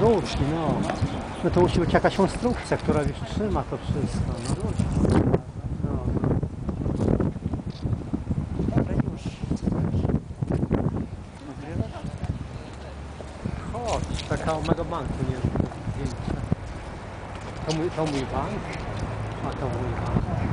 Rurki, no. No to musi być jakaś konstrukcja, która już trzyma to wszystko. No. No, no. Chodź, taka o mego banku nie. To mój, to mój bank? A to mój bank.